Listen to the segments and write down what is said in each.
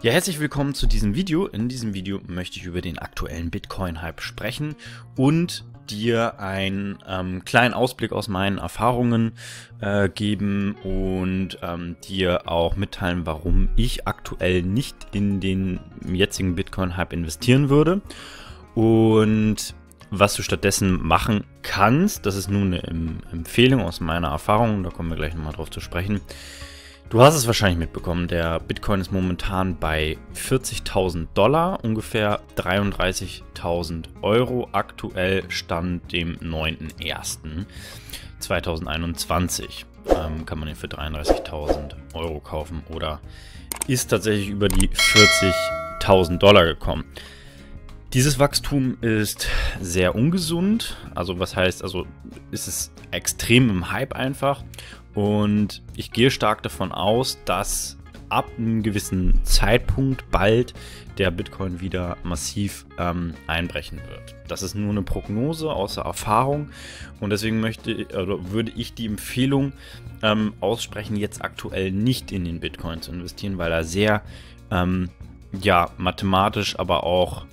Ja, herzlich willkommen zu diesem Video. In diesem Video möchte ich über den aktuellen Bitcoin-Hype sprechen und dir einen ähm, kleinen Ausblick aus meinen Erfahrungen äh, geben und ähm, dir auch mitteilen, warum ich aktuell nicht in den jetzigen Bitcoin-Hype investieren würde und was du stattdessen machen kannst. Das ist nun eine Empfehlung aus meiner Erfahrung, da kommen wir gleich nochmal drauf zu sprechen. Du hast es wahrscheinlich mitbekommen, der Bitcoin ist momentan bei 40.000 Dollar, ungefähr 33.000 Euro. Aktuell stand dem 9.01.2021. Ähm, kann man ihn für 33.000 Euro kaufen oder ist tatsächlich über die 40.000 Dollar gekommen. Dieses Wachstum ist sehr ungesund. Also was heißt, also ist es extrem im Hype einfach und ich gehe stark davon aus, dass ab einem gewissen Zeitpunkt bald der Bitcoin wieder massiv ähm, einbrechen wird. Das ist nur eine Prognose außer Erfahrung und deswegen möchte oder würde ich die Empfehlung ähm, aussprechen, jetzt aktuell nicht in den Bitcoin zu investieren, weil er sehr ähm, ja mathematisch, aber auch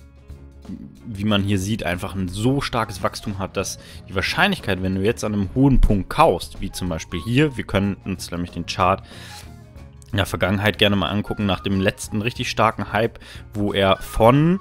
wie man hier sieht, einfach ein so starkes Wachstum hat, dass die Wahrscheinlichkeit, wenn du jetzt an einem hohen Punkt kaufst, wie zum Beispiel hier, wir können uns nämlich den Chart in der Vergangenheit gerne mal angucken, nach dem letzten richtig starken Hype, wo er von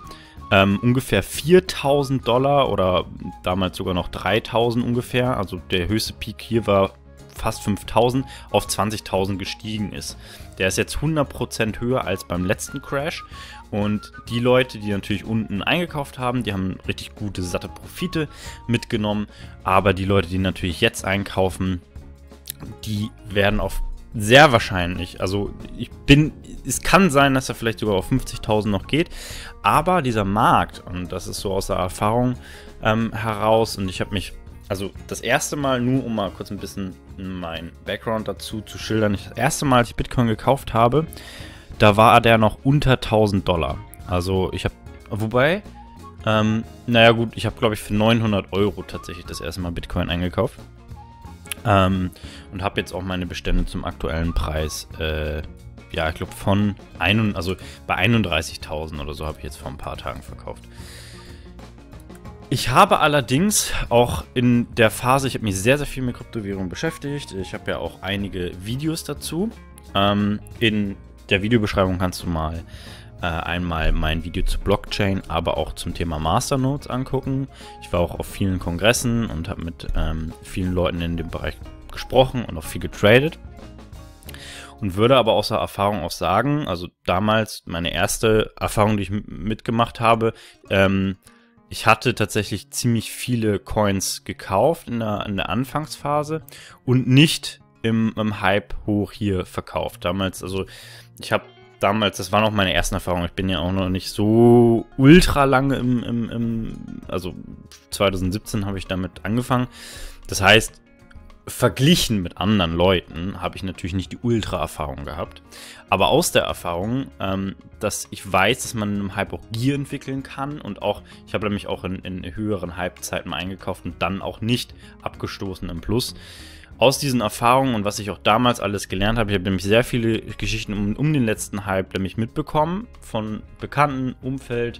ähm, ungefähr 4000 Dollar oder damals sogar noch 3000 ungefähr, also der höchste Peak hier war fast 5000 auf 20.000 gestiegen ist. Der ist jetzt 100% höher als beim letzten Crash und die Leute, die natürlich unten eingekauft haben, die haben richtig gute, satte Profite mitgenommen. Aber die Leute, die natürlich jetzt einkaufen, die werden auf sehr wahrscheinlich, also ich bin, es kann sein, dass er vielleicht sogar auf 50.000 noch geht, aber dieser Markt, und das ist so aus der Erfahrung ähm, heraus, und ich habe mich, also das erste Mal, nur um mal kurz ein bisschen mein Background dazu zu schildern, das erste Mal, als ich Bitcoin gekauft habe, da war der noch unter 1000 Dollar. Also ich habe, wobei, ähm, naja gut, ich habe glaube ich für 900 Euro tatsächlich das erste Mal Bitcoin eingekauft. Ähm, und habe jetzt auch meine Bestände zum aktuellen Preis, äh, ja, ich glaube von, ein, also bei 31.000 oder so habe ich jetzt vor ein paar Tagen verkauft. Ich habe allerdings auch in der Phase, ich habe mich sehr, sehr viel mit Kryptowährungen beschäftigt. Ich habe ja auch einige Videos dazu. Ähm, in der Videobeschreibung kannst du mal äh, einmal mein Video zu Blockchain, aber auch zum Thema Masternodes angucken. Ich war auch auf vielen Kongressen und habe mit ähm, vielen Leuten in dem Bereich gesprochen und auch viel getradet. Und würde aber außer Erfahrung auch sagen, also damals meine erste Erfahrung, die ich mitgemacht habe, ähm, ich hatte tatsächlich ziemlich viele Coins gekauft in der, in der Anfangsphase und nicht im, im Hype hoch hier verkauft. Damals, also ich habe damals, das war noch meine ersten Erfahrungen, ich bin ja auch noch nicht so ultra lange im, im, im also 2017 habe ich damit angefangen. Das heißt, verglichen mit anderen Leuten habe ich natürlich nicht die Ultra-Erfahrung gehabt. Aber aus der Erfahrung, ähm, dass ich weiß, dass man im Hype auch Gier entwickeln kann und auch, ich habe nämlich auch in, in höheren Hype-Zeiten eingekauft und dann auch nicht abgestoßen im Plus aus diesen Erfahrungen und was ich auch damals alles gelernt habe, ich habe nämlich sehr viele Geschichten um, um den letzten Hype nämlich mitbekommen von Bekannten, Umfeld,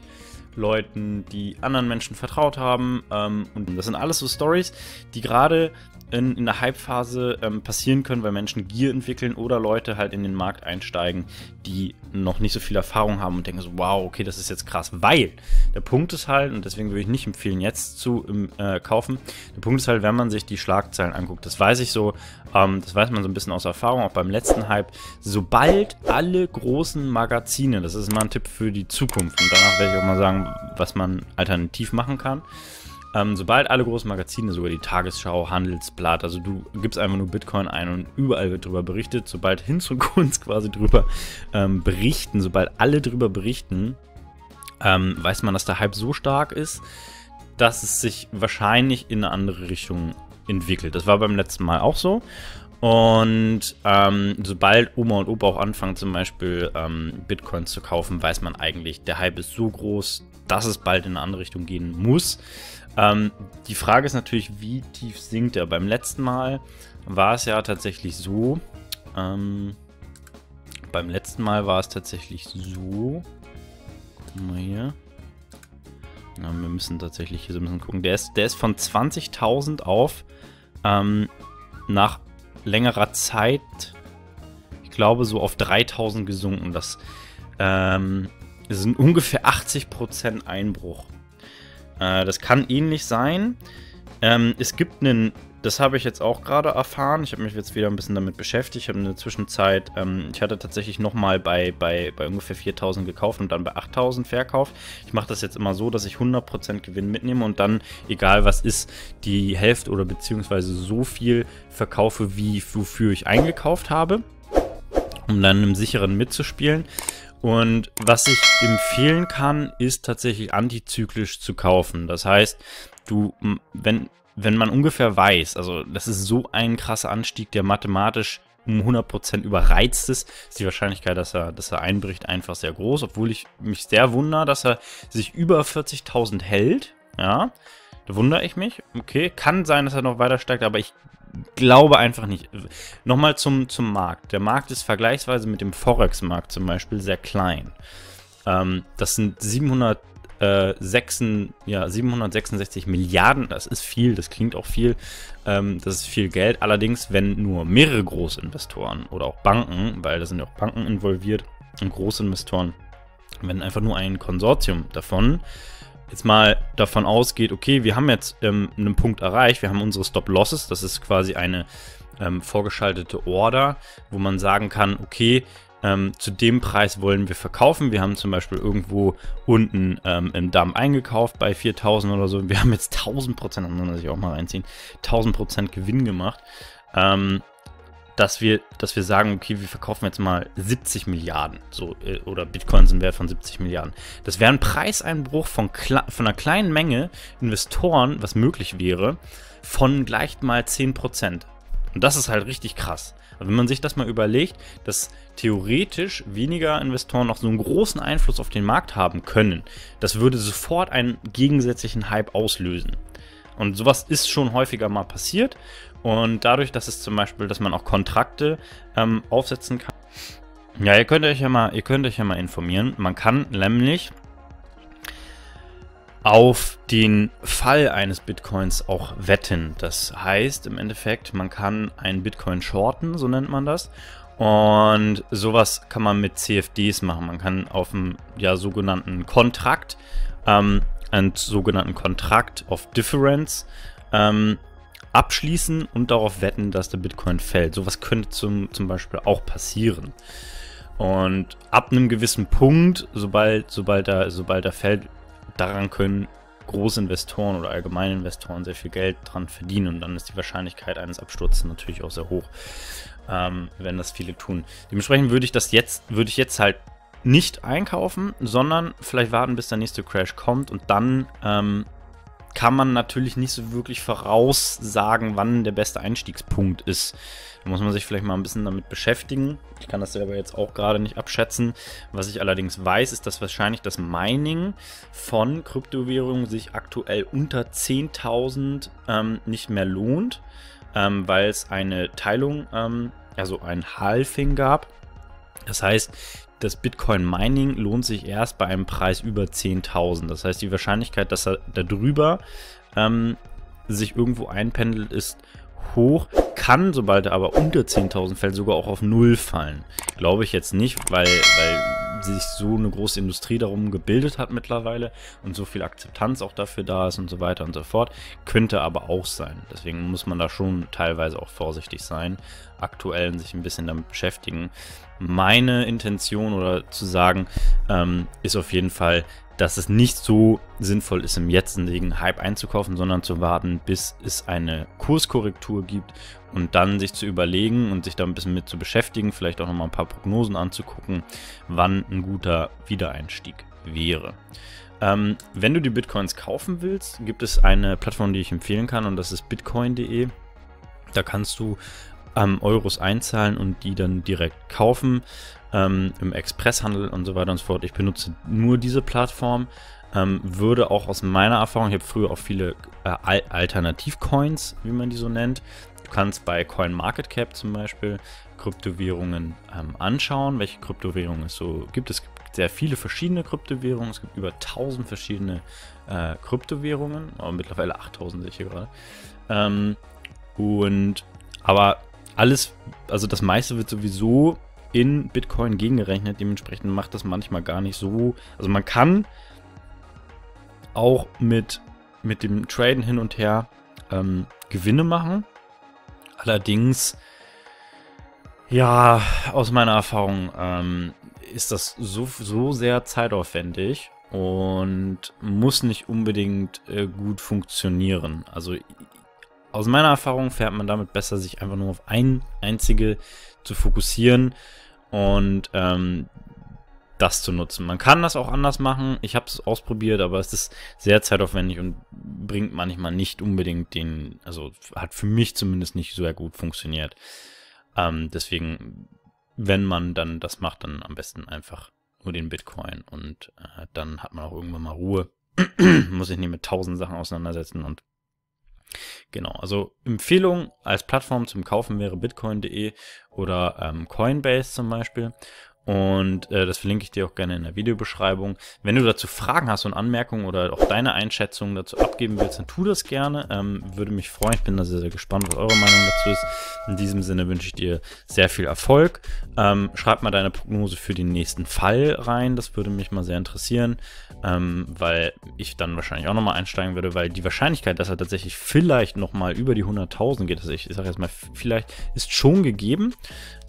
Leuten, die anderen Menschen vertraut haben. Ähm, und das sind alles so Stories, die gerade in, in der Hype-Phase ähm, passieren können, weil Menschen Gier entwickeln oder Leute halt in den Markt einsteigen, die noch nicht so viel Erfahrung haben und denken so, wow, okay, das ist jetzt krass. Weil der Punkt ist halt, und deswegen würde ich nicht empfehlen, jetzt zu äh, kaufen, der Punkt ist halt, wenn man sich die Schlagzeilen anguckt, das weiß ich so, ähm, das weiß man so ein bisschen aus Erfahrung, auch beim letzten Hype, sobald alle großen Magazine, das ist mal ein Tipp für die Zukunft, und danach werde ich auch mal sagen, was man alternativ machen kann, ähm, sobald alle großen Magazine, sogar die Tagesschau, Handelsblatt, also du gibst einfach nur Bitcoin ein und überall wird darüber berichtet, sobald Hinz und Kunst quasi drüber ähm, berichten, sobald alle drüber berichten, ähm, weiß man, dass der Hype so stark ist, dass es sich wahrscheinlich in eine andere Richtung entwickelt. Das war beim letzten Mal auch so. Und ähm, sobald Oma und Opa auch anfangen, zum Beispiel ähm, Bitcoins zu kaufen, weiß man eigentlich, der Hype ist so groß, dass es bald in eine andere Richtung gehen muss. Ähm, die Frage ist natürlich, wie tief sinkt er? Beim letzten Mal war es ja tatsächlich so, ähm, Beim letzten Mal war es tatsächlich so. Gucken wir hier. Na, wir müssen tatsächlich hier so ein bisschen gucken. Der ist, der ist von 20.000 auf ähm, nach längerer Zeit, ich glaube, so auf 3.000 gesunken. Das ähm, sind ungefähr 80% Einbruch. Äh, das kann ähnlich sein. Ähm, es gibt einen das habe ich jetzt auch gerade erfahren. Ich habe mich jetzt wieder ein bisschen damit beschäftigt. Ich habe in der Zwischenzeit, ähm, ich hatte tatsächlich nochmal bei, bei, bei ungefähr 4000 gekauft und dann bei 8000 verkauft. Ich mache das jetzt immer so, dass ich 100% Gewinn mitnehme und dann, egal was ist, die Hälfte oder beziehungsweise so viel verkaufe, wie wofür ich eingekauft habe, um dann im sicheren mitzuspielen. Und was ich empfehlen kann, ist tatsächlich antizyklisch zu kaufen. Das heißt, du, wenn, wenn man ungefähr weiß, also das ist so ein krasser Anstieg, der mathematisch um 100% überreizt ist, ist die Wahrscheinlichkeit, dass er, dass er einbricht, einfach sehr groß. Obwohl ich mich sehr wundere, dass er sich über 40.000 hält. Ja, da wundere ich mich. Okay, kann sein, dass er noch weiter steigt, aber ich glaube einfach nicht. Nochmal zum, zum Markt. Der Markt ist vergleichsweise mit dem Forex-Markt zum Beispiel sehr klein. Ähm, das sind 700 äh, 6, ja, 766 Milliarden, das ist viel, das klingt auch viel, ähm, das ist viel Geld. Allerdings, wenn nur mehrere Großinvestoren oder auch Banken, weil da sind ja auch Banken involviert und Großinvestoren, wenn einfach nur ein Konsortium davon jetzt mal davon ausgeht, okay, wir haben jetzt ähm, einen Punkt erreicht, wir haben unsere Stop-Losses, das ist quasi eine ähm, vorgeschaltete Order, wo man sagen kann, okay, ähm, zu dem Preis wollen wir verkaufen. Wir haben zum Beispiel irgendwo unten ähm, im Damm eingekauft bei 4000 oder so. Wir haben jetzt 1000 Prozent, muss ich auch mal reinziehen, 1000 Prozent Gewinn gemacht. Ähm, dass wir, dass wir sagen, okay, wir verkaufen jetzt mal 70 Milliarden, so, äh, oder Bitcoins im Wert von 70 Milliarden. Das wäre ein Preiseinbruch von, von einer kleinen Menge Investoren, was möglich wäre, von gleich mal 10 Prozent. Und das ist halt richtig krass. Und wenn man sich das mal überlegt, dass theoretisch weniger Investoren noch so einen großen Einfluss auf den Markt haben können, das würde sofort einen gegensätzlichen Hype auslösen. Und sowas ist schon häufiger mal passiert. Und dadurch, dass es zum Beispiel, dass man auch Kontrakte ähm, aufsetzen kann. Ja, ihr könnt euch ja mal, ihr könnt euch ja mal informieren. Man kann nämlich auf den Fall eines Bitcoins auch wetten. Das heißt im Endeffekt, man kann einen Bitcoin shorten, so nennt man das. Und sowas kann man mit CFDs machen. Man kann auf einem ja, sogenannten Kontrakt, ähm, einen sogenannten Kontrakt of Difference ähm, abschließen und darauf wetten, dass der Bitcoin fällt. Sowas könnte zum, zum Beispiel auch passieren. Und ab einem gewissen Punkt, sobald, sobald, er, sobald er fällt, daran können Großinvestoren oder allgemeine Investoren sehr viel Geld dran verdienen und dann ist die Wahrscheinlichkeit eines Absturzes natürlich auch sehr hoch, ähm, wenn das viele tun. Dementsprechend würde ich das jetzt, würde ich jetzt halt nicht einkaufen, sondern vielleicht warten, bis der nächste Crash kommt und dann ähm, kann man natürlich nicht so wirklich voraussagen, wann der beste Einstiegspunkt ist. Da muss man sich vielleicht mal ein bisschen damit beschäftigen. Ich kann das selber jetzt auch gerade nicht abschätzen. Was ich allerdings weiß, ist, dass wahrscheinlich das Mining von Kryptowährungen sich aktuell unter 10.000 ähm, nicht mehr lohnt, ähm, weil es eine Teilung, ähm, also ein Halving gab. Das heißt, das Bitcoin Mining lohnt sich erst bei einem Preis über 10.000. Das heißt, die Wahrscheinlichkeit, dass er darüber ähm, sich irgendwo einpendelt, ist hoch, kann, sobald er aber unter 10.000 fällt, sogar auch auf Null fallen. Glaube ich jetzt nicht, weil, weil sich so eine große Industrie darum gebildet hat mittlerweile und so viel Akzeptanz auch dafür da ist und so weiter und so fort. Könnte aber auch sein. Deswegen muss man da schon teilweise auch vorsichtig sein, aktuell sich ein bisschen damit beschäftigen. Meine Intention oder zu sagen, ähm, ist auf jeden Fall, dass es nicht so sinnvoll ist, im jetzigen Hype einzukaufen, sondern zu warten, bis es eine Kurskorrektur gibt und dann sich zu überlegen und sich da ein bisschen mit zu beschäftigen, vielleicht auch nochmal ein paar Prognosen anzugucken, wann ein guter Wiedereinstieg wäre. Ähm, wenn du die Bitcoins kaufen willst, gibt es eine Plattform, die ich empfehlen kann und das ist bitcoin.de. Da kannst du ähm, Euros einzahlen und die dann direkt kaufen. Ähm, im Expresshandel und so weiter und so fort. Ich benutze nur diese Plattform. Ähm, würde auch aus meiner Erfahrung, ich habe früher auch viele äh, Alternativcoins, wie man die so nennt. Du kannst bei CoinMarketCap zum Beispiel Kryptowährungen ähm, anschauen, welche Kryptowährungen es so gibt. Es gibt sehr viele verschiedene Kryptowährungen. Es gibt über 1000 verschiedene äh, Kryptowährungen, aber mittlerweile 8000 sehe ich hier gerade. Ähm, und aber alles, also das meiste wird sowieso in Bitcoin gegengerechnet. Dementsprechend macht das manchmal gar nicht so. Also man kann auch mit, mit dem Traden hin und her ähm, Gewinne machen. Allerdings, ja, aus meiner Erfahrung ähm, ist das so, so sehr zeitaufwendig und muss nicht unbedingt äh, gut funktionieren. Also aus meiner Erfahrung fährt man damit besser, sich einfach nur auf ein einzige zu fokussieren und ähm, das zu nutzen. Man kann das auch anders machen. Ich habe es ausprobiert, aber es ist sehr zeitaufwendig und bringt manchmal nicht unbedingt den, also hat für mich zumindest nicht sehr gut funktioniert. Ähm, deswegen, wenn man dann das macht, dann am besten einfach nur den Bitcoin und äh, dann hat man auch irgendwann mal Ruhe. Muss sich nicht mit tausend Sachen auseinandersetzen und Genau, also Empfehlung als Plattform zum Kaufen wäre bitcoin.de oder ähm, Coinbase zum Beispiel. Und äh, das verlinke ich dir auch gerne in der Videobeschreibung. Wenn du dazu Fragen hast und Anmerkungen oder auch deine Einschätzung dazu abgeben willst, dann tu das gerne. Ähm, würde mich freuen. Ich bin da sehr, sehr gespannt, was eure Meinung dazu ist. In diesem Sinne wünsche ich dir sehr viel Erfolg. Ähm, schreib mal deine Prognose für den nächsten Fall rein. Das würde mich mal sehr interessieren, ähm, weil ich dann wahrscheinlich auch nochmal einsteigen würde, weil die Wahrscheinlichkeit, dass er tatsächlich vielleicht nochmal über die 100.000 geht, also ich, ich sage jetzt mal, vielleicht ist schon gegeben.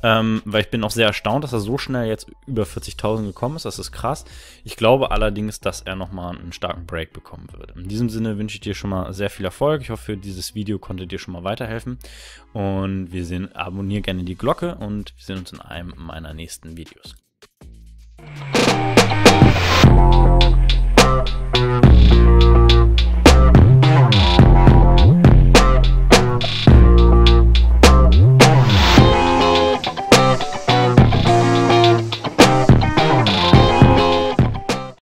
Ähm, weil ich bin auch sehr erstaunt, dass er so schnell jetzt über 40.000 gekommen ist. Das ist krass. Ich glaube allerdings, dass er nochmal einen starken Break bekommen würde. In diesem Sinne wünsche ich dir schon mal sehr viel Erfolg. Ich hoffe, dieses Video konnte dir schon mal weiterhelfen. Und wir sehen, abonniere gerne die Glocke und wir sehen uns in einem meiner nächsten Videos.